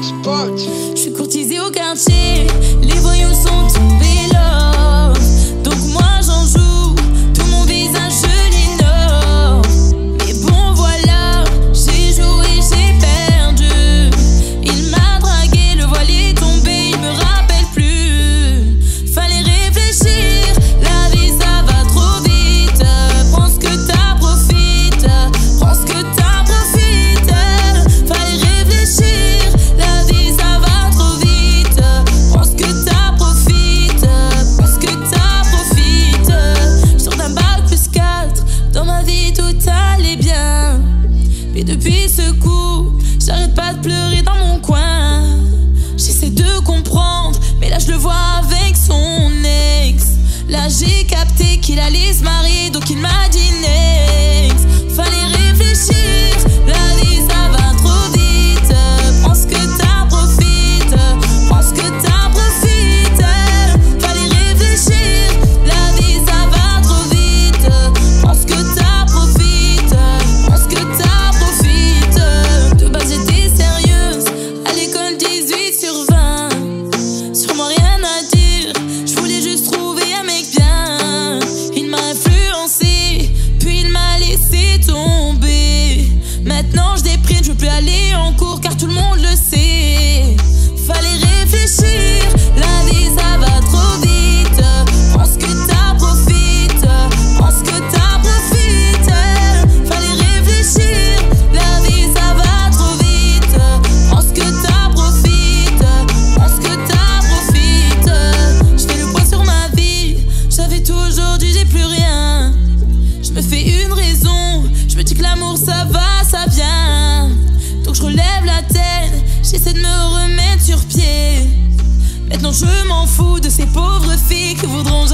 Je suis courtisée au quartier, les voyous sont. Et depuis ce coup, j'arrête pas de pleurer dans mon coin. J'essaie de comprendre, mais là je le vois avec son ex. Là j'ai capté qu'il allait se marier, donc il m'a dit Maintenant je déprime, je veux plus aller en cours car tout le monde le sait. Fallait réfléchir. Je me dis que l'amour ça va, ça vient. Donc je relève la tête, j'essaie de me remettre sur pied. Maintenant je m'en fous de ces pauvres filles qui voudront